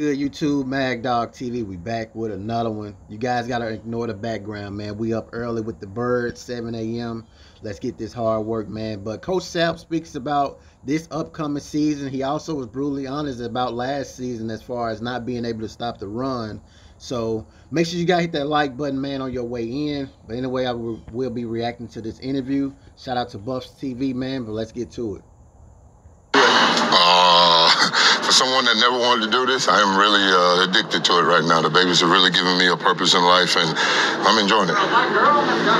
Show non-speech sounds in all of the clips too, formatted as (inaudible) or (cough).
Good YouTube, Mag Dog TV. We back with another one. You guys gotta ignore the background, man. We up early with the birds, 7 a.m. Let's get this hard work, man. But Coach Sapp speaks about this upcoming season. He also was brutally honest about last season as far as not being able to stop the run. So make sure you guys hit that like button, man, on your way in. But anyway, I will, be reacting to this interview. Shout out to Buffs TV, man. But let's get to it. Uh, for someone that never wanted to do this, I am really uh, addicted to it right now. The babies are really giving me a purpose in life, and I'm enjoying it.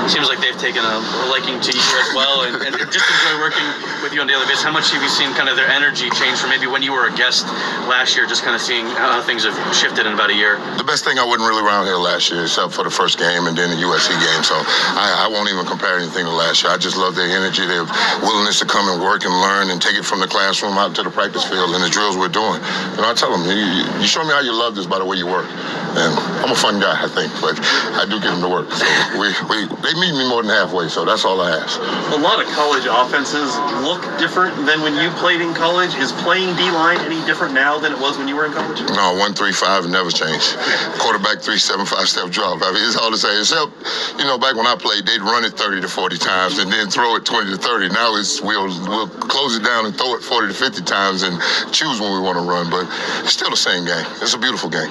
Seems like they've taken a liking to you as well, and, and just enjoy working with you on a daily basis. How much have you seen kind of their energy change from maybe when you were a guest last year, just kind of seeing how things have shifted in about a year? The best thing I wasn't really around here last year, except for the first game and then the USC game. So I, I won't even compare anything to last year. I just love their energy, their willingness to come and work and learn and take it from the classroom out to the practice field and the drills we're doing. Know, I tell them, you, you show me how you love this by the way you work. And I'm a fun guy, I think, but I do get them to work. So we, we they meet me more than halfway, so that's all I ask. A lot of college offenses look different than when you played in college. Is playing D line any different now than it was when you were in college? No, one three five never changed. Quarterback three seven five step drop. I mean, it's all the same. Except, you know, back when I played, they'd run it thirty to forty times and then throw it twenty to thirty. Now it's we'll we'll close it down and throw it forty to fifty times and choose when we want to run. But it's still the same game. It's a beautiful game.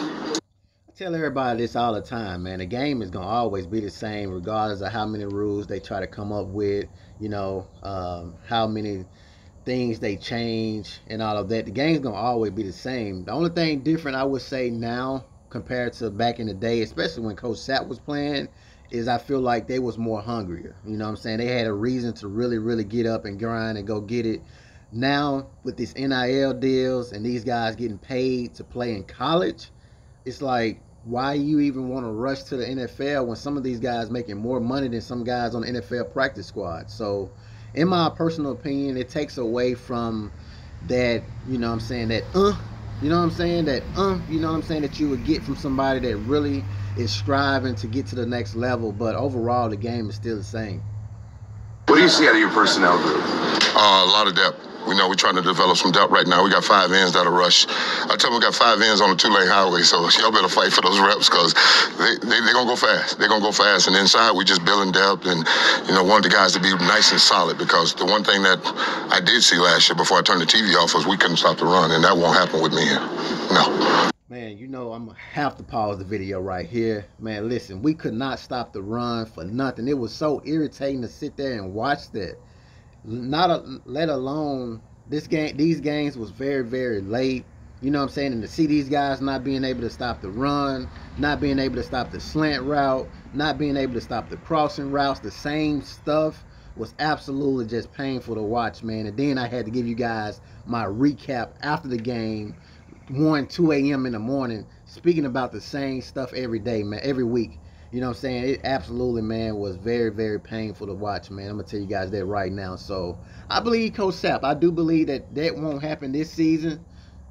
I tell everybody this all the time, man. The game is gonna always be the same, regardless of how many rules they try to come up with. You know, um, how many things they change and all of that. The game's gonna always be the same. The only thing different I would say now compared to back in the day, especially when Coach Sapp was playing, is I feel like they was more hungrier. You know what I'm saying? They had a reason to really, really get up and grind and go get it. Now with these NIL deals and these guys getting paid to play in college, it's like why you even want to rush to the NFL when some of these guys making more money than some guys on the NFL practice squad. So in my personal opinion, it takes away from that, you know what I'm saying, that uh, you know what I'm saying, that uh, you know what I'm saying, that you would get from somebody that really is striving to get to the next level. But overall, the game is still the same. What do you see out of your personnel group? Uh, a lot of depth. We know we're trying to develop some depth right now. We got five ends that'll rush. I tell them we got five ends on a two-lane highway, so y'all better fight for those reps because they, they, they're going to go fast. They're going to go fast. And inside, we just building depth and, you know, want the guys to be nice and solid because the one thing that I did see last year before I turned the TV off was we couldn't stop the run, and that won't happen with me here. No. Man, you know I'm gonna have to pause the video right here. Man, listen, we could not stop the run for nothing. It was so irritating to sit there and watch that. Not a, let alone this game. These games was very very late. You know what I'm saying? And to see these guys not being able to stop the run, not being able to stop the slant route, not being able to stop the crossing routes, the same stuff was absolutely just painful to watch, man. And then I had to give you guys my recap after the game 1, 2 a.m. in the morning speaking about the same stuff every day, man, every week. You know what I'm saying? It absolutely, man, was very, very painful to watch, man. I'm going to tell you guys that right now. So I believe Coach Sapp. I do believe that that won't happen this season,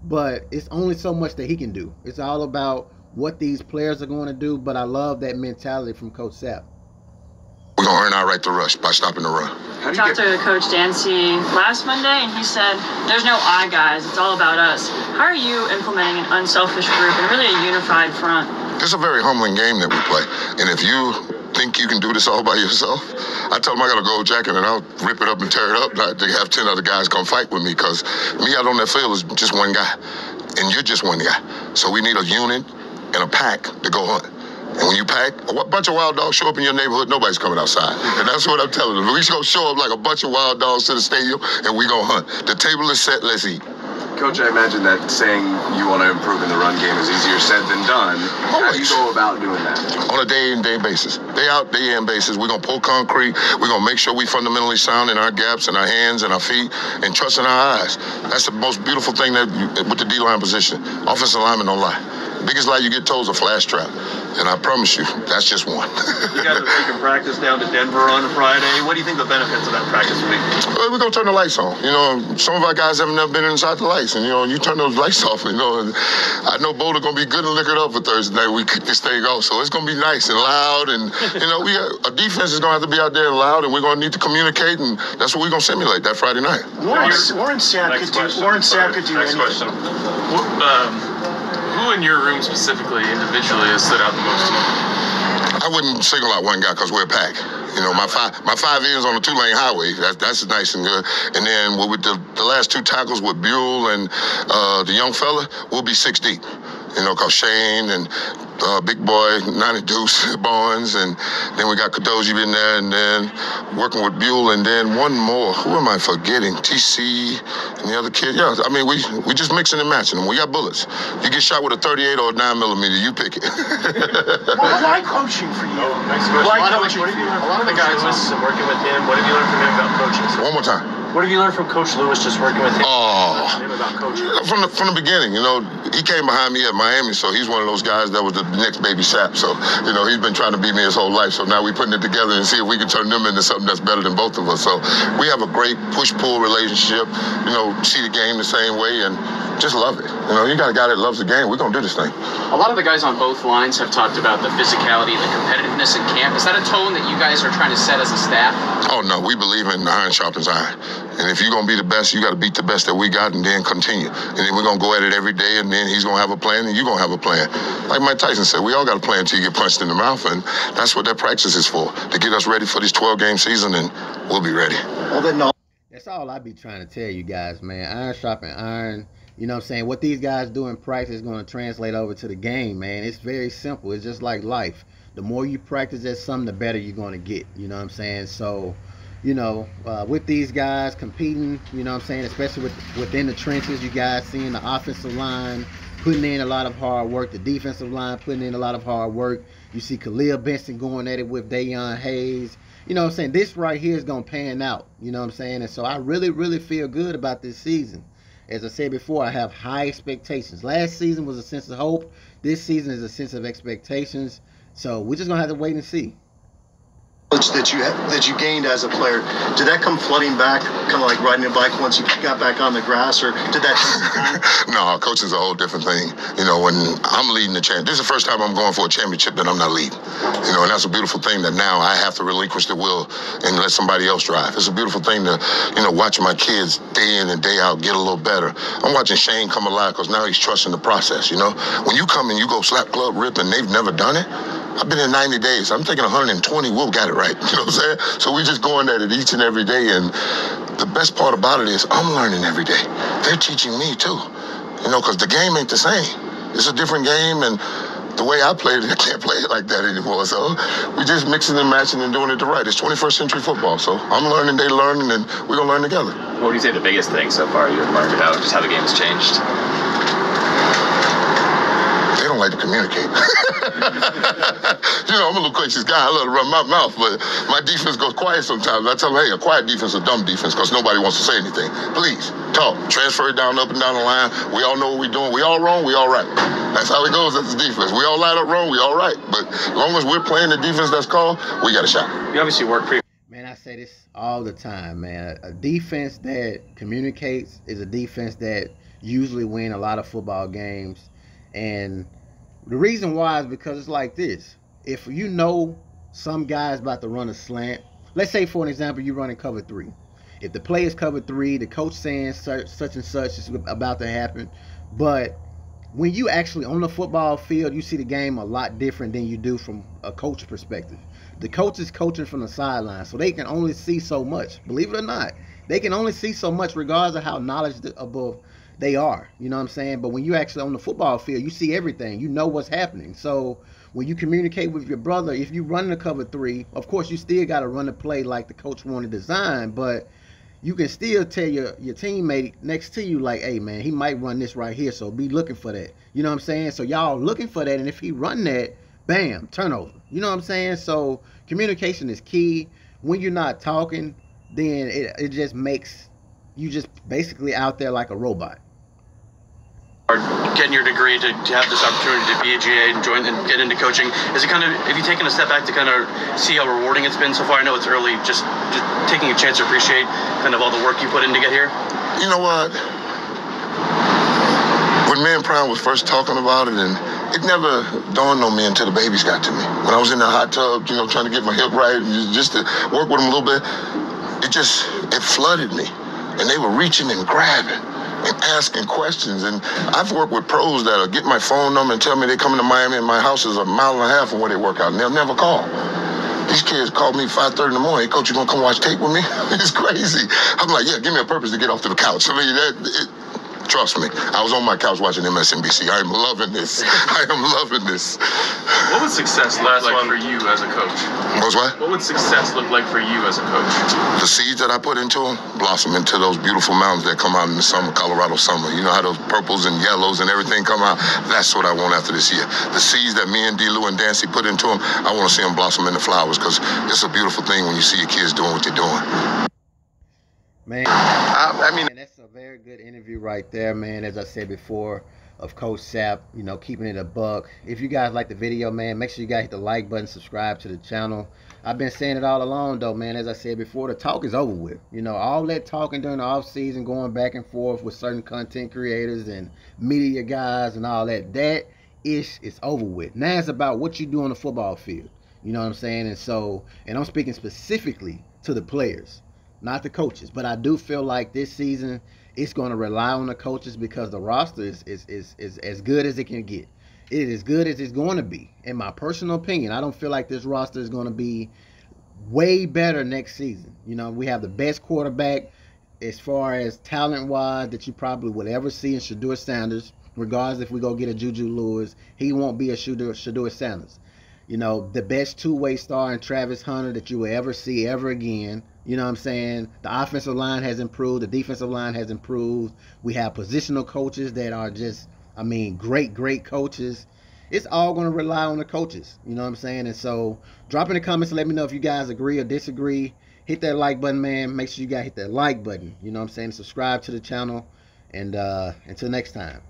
but it's only so much that he can do. It's all about what these players are going to do, but I love that mentality from Coach Sapp. We're going to earn our right to rush by stopping the run. How do you talked get, to Coach Dancy last Monday, and he said, "There's no I guys. It's all about us." How are you implementing an unselfish group and really a unified front? It's a very humbling game that we play. And if you think you can do this all by yourself, I tell them I got a gold jacket and I'll rip it up and tear it up, to have 10 other guys come fight with me because me out on that field is just one guy. And you're just one guy. So we need a unit and a pack to go hunt. And when you pack, a bunch of wild dogs show up in your neighborhood, nobody's coming outside. And that's what I'm telling them. We gonna show up like a bunch of wild dogs to the stadium and we gonna hunt. The table is set, let's eat. Coach, I imagine that saying you want to improve in the run game is easier said than done. How do you go about doing that? on a day in day basis. Day out, day in basis. We're gonna pull concrete. We're gonna make sure we fundamentally sound in our gaps and our hands and our feet and trust in our eyes. That's the most beautiful thing that you, with the D line position. Offensive lineman don't lie. Biggest lie you get told is a flash trap. And I promise you, that's just one. You guys are taking practice down to Denver on Friday. What do you think the benefits of that practice will be? Well, we're gonna turn the lights on. You know, some of our guys have never been inside the lights, and you know, you turn those lights (laughs) off. You know, and I know Boulder gonna be good and liquored up for Thursday night. We kick this thing off, so it's gonna be nice and loud, and you know, we our defense is gonna have to be out there loud, and we're gonna need to communicate, and that's what we're gonna simulate that Friday night. Warren, Warren Sapp could do. Warren Sapp could do Next anything. question. Um, who in your room specifically, individually, has stood out the most? I wouldn't single out one guy because we're a pack. You know, my five my five ends on the two lane highway. That's that's nice and good. And then with the, the last two tackles with Buell and uh, the young fella, we'll be six deep. You know, cause Shane and uh, Big Boy, 90 Deuce (laughs) Barnes, and then we got Kadoji in there, and then working with Buell, and then one more. Who am I forgetting? TC and the other kid. Yeah, I mean, we we just mixing and matching them. We got bullets. You get shot with a 38 or a 9 millimeter, you pick it. well, (laughs) why coaching for you? Why coaching? What have you learned? A lot of the guys Lewis and working with him. What have you learned from him about coaching? One more time. What have you learned from Coach Lewis just working with him? Oh, him about coaching. From the from the beginning, you know, he came behind me at Miami, so he's one of those guys that was the next baby Sapp. So, you know, he's been trying to beat me his whole life. So now we're putting it together and see if we can turn them into something that's better than both of us. So we have a great push-pull relationship. You know, see the game the same way and just love it. You know, you got a guy that loves the game. We're gonna do this thing. A lot of the guys on both lines have talked about the physicality, the competitiveness in camp. Is that a tone that you guys are trying to set as a staff? Oh no, we believe in iron sharpens iron. And if you're gonna be the best, you got to beat the best that we got, and then continue. And then we're gonna go at it every day, and then he's gonna have a plan, and you're gonna have a plan. Like Mike Tyson said, we all got a plan until you get punched in the mouth, and that's what that practice is for to get us ready for this 12 game season, and we'll be ready. Well, then, no. That's all I be trying to tell you guys, man. Iron sharpens iron. You know what I'm saying? What these guys do in practice is going to translate over to the game, man. It's very simple. It's just like life. The more you practice at something, the better you're going to get. You know what I'm saying? So you know, uh, with these guys competing, you know what I'm saying, especially with, within the trenches, you guys seeing the offensive line putting in a lot of hard work, the defensive line putting in a lot of hard work. You see Khalil Benson going at it with Dayon Hayes. You know what I'm saying? This right here is going to pan out. You know what I'm saying? And so I really, really feel good about this season. As I said before, I have high expectations. Last season was a sense of hope. This season is a sense of expectations. So we're just going to have to wait and see that you that you gained as a player did that come flooding back kind of like riding a bike once you got back on the grass or did that (laughs) no coaching's a whole different thing. You know when i'm leading the champ this is the first time i'm going for a championship that i'm not leading. You know and that's a beautiful thing that now i have to relinquish the will and let somebody else drive. It's a beautiful thing to you know watch my kids day in and day out get a little better. I'm watching shane come alive because now he's trusting the process you know? When you come and you go slap club rip and they've never done it I've been in 90 days. I'm taking 120. We'll got it right. (laughs) You know what I'm saying? So we just going at it each and every day. And the best part about it is I'm learning every day. They're teaching me too. You know, because the game ain't the same. It's a different game, and the way I played it, (laughs) I can't play it like that anymore. So we're just mixing and matching and doing it the right. It's 21st century football. So I'm learning, they learning, and we're gonna learn together. What do you say the biggest thing so far you've learned about just how the game's changed? They don't like to communicate. (laughs) you know, I'm a little gracious guy. I love to run my mouth, but my defense goes quiet sometimes. I tell them, hey, a quiet defense is a dumb defense because nobody wants to say anything. Please, talk. Transfer it down, up and down the line. We all know what we're doing. We all wrong, we all right. That's how it goes That's the defense. We all line up wrong, we all right. But as long as we're playing the defense that's called, we got a shot. You obviously work pretty. Man, I say this all the time, man. A defense that communicates is a defense that usually win a lot of football games. And the reason why is because it's like this. If you know some guy's about to run a slant, let's say for an example, you run running cover three. If the play is cover three, the coach saying such, such and such is about to happen, but when you actually on the football field, you see the game a lot different than you do from a coach perspective. The coach is coaching from the sideline, so they can only see so much. Believe it or not, they can only see so much, regardless of how knowledgeable they are. You know what I'm saying? But when you actually on the football field, you see everything. You know what's happening. So when you communicate with your brother, if you run the cover three, of course you still got to run the play like the coach wanted design, but you can still tell your your teammate next to you like, hey man, he might run this right here, so be looking for that. You know what I'm saying? So y'all looking for that, and if he run that, bam, turnover. You know what I'm saying? So communication is key. When you're not talking, then it, it just makes you just basically out there like a robot getting your degree to, to have this opportunity to be a GA and join and get into coaching. Is it kind of have you taken a step back to kind of see how rewarding it's been so far? I know it's early, just, just taking a chance to appreciate kind of all the work you put in to get here. You know what? When me and Prime was first talking about it, and it never dawned on me until the babies got to me. When I was in the hot tub, you know, trying to get my hip right, just to work with them a little bit, it just it flooded me, and they were reaching and grabbing. Asking questions. And I've worked with pros that'll get my phone number and tell me they're coming to Miami and my house is a mile and a half from where they work out, and they'll never call. These kids called me 5.30 in the morning. Hey, coach, you gonna come watch tape with me? (laughs) it's crazy. I'm like, yeah, give me a purpose to get off to the couch. I mean, that, it, Trust me, I was on my couch watching MSNBC. I am loving this. (laughs) I am loving this. What would success look like for you as a coach? What's what? What would success look like for you as a coach? The seeds that I put into them blossom into those beautiful mountains that come out in the summer, Colorado summer. You know how those purples and yellows and everything come out? That's what I want after this year. The seeds that me and D. Lou and Dancy put into them, I want to see them blossom into flowers because it's a beautiful thing when you see your kids doing what they're doing. Man, I, I mean, that's a very good interview right there, man. As I said before, of Coach Sapp, you know, keeping it a buck. If you guys like the video, man, make sure you guys hit the like button, subscribe to the channel. I've been saying it all along, though, man. As I said before, the talk is over with. You know, all that talking during the off season, going back and forth with certain content creators and media guys and all that, that ish is over with. Now it's about what you do on the football field. You know what I'm saying? And so, and I'm speaking specifically to the players not the coaches. But I do feel like this season it's going to rely on the coaches because the roster is, is, is, is as good as it can get. It is as good as it's going to be. In my personal opinion, I don't feel like this roster is going to be way better next season. You know, we have the best quarterback as far as talent wise that you probably would ever see in Shedeur Sanders. Regardless if we go get a Juju Lewis, he won't be a Shedeur, Shedeur Sanders. You know, the best two way star in Travis Hunter that you will ever see ever again. You know what I'm saying? The offensive line has improved, the defensive line has improved. We have positional coaches that are just, I mean, great, great coaches. It's all going to rely on the coaches. You know what I'm saying? And so, drop in the comments and let me know if you guys agree or disagree. Hit that like button, man. Make sure you guys hit that like button. You know what I'm saying? Subscribe to the channel. And uh, until next time.